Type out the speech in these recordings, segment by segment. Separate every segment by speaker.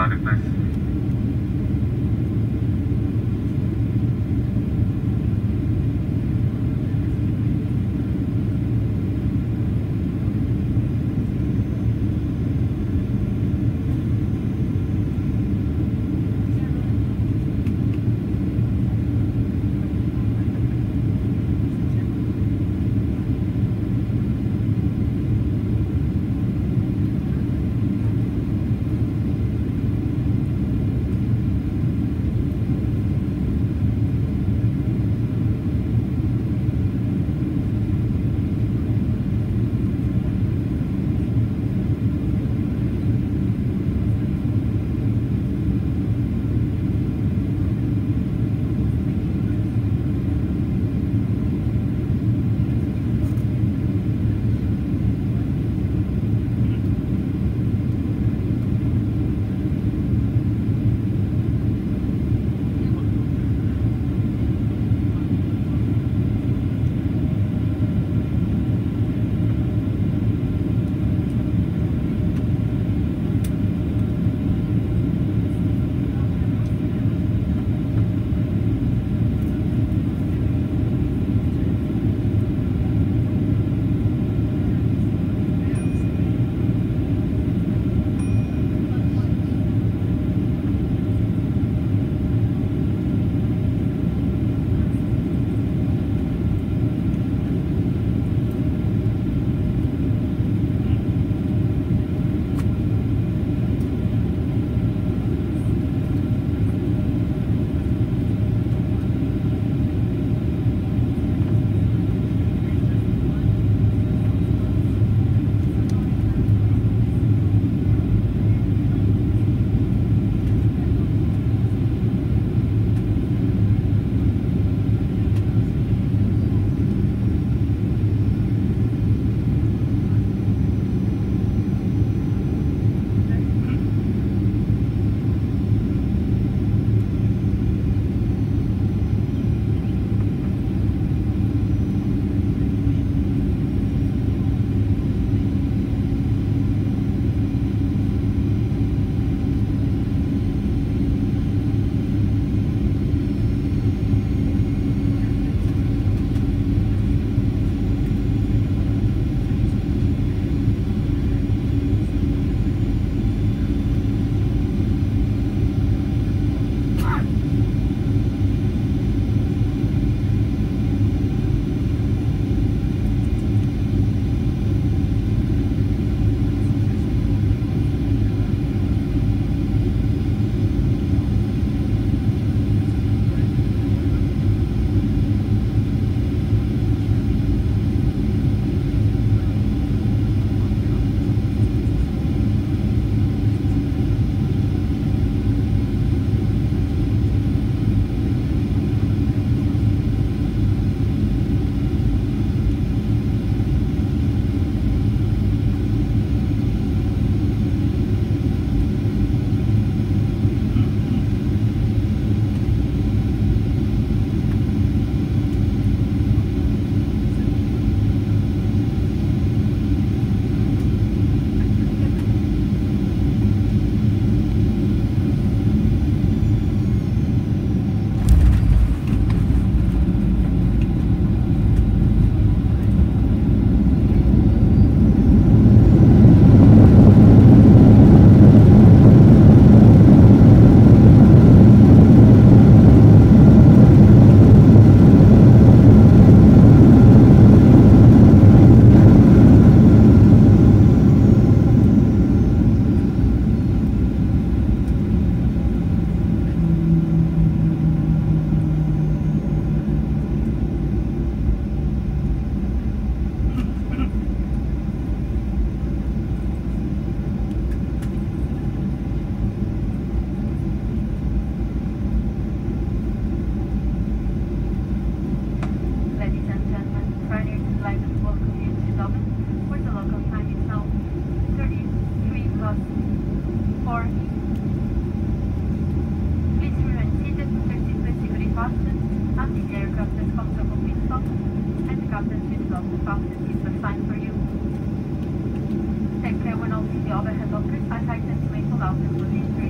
Speaker 1: a landing place.
Speaker 2: the overhead office, I heightened mental outlook for the street.
Speaker 3: Renaissance side and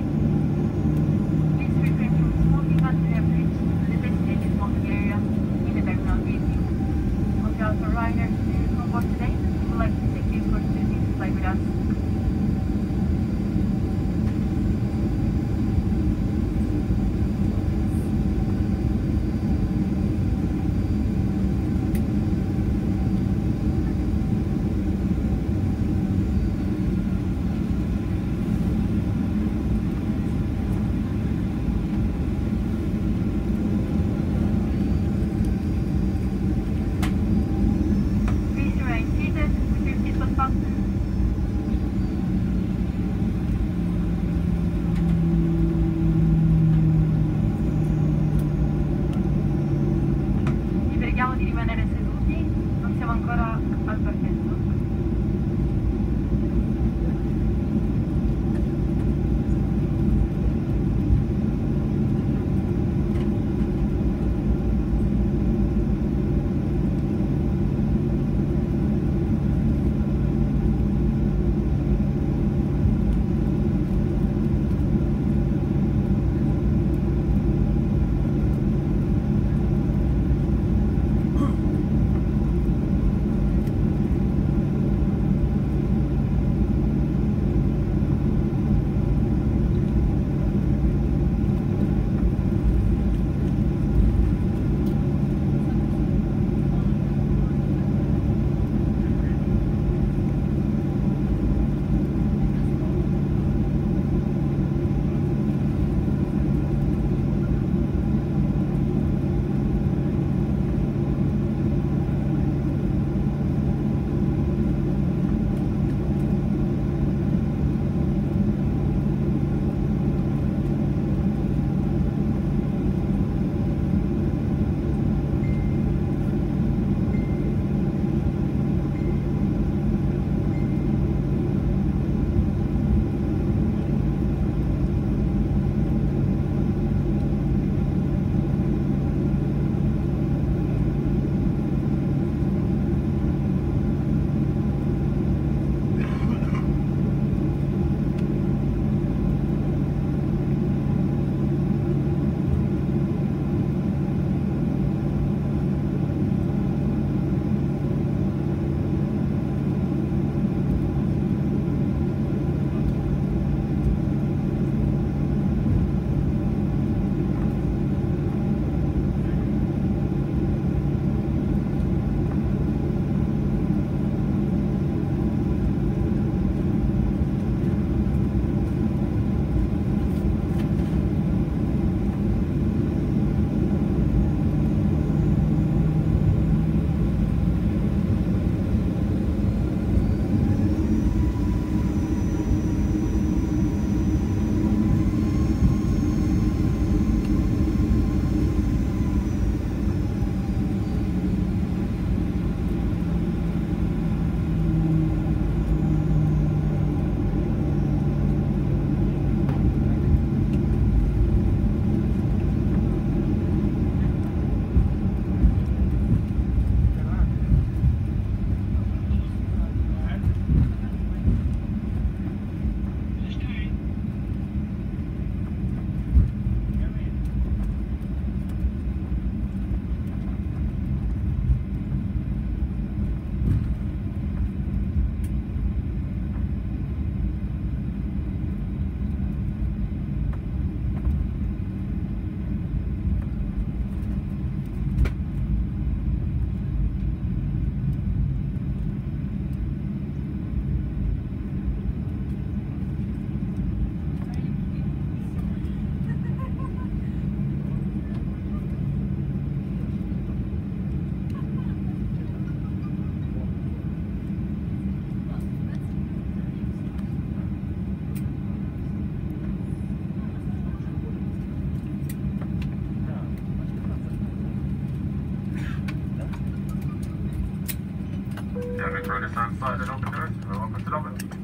Speaker 3: open doors. Welcome to Dublin.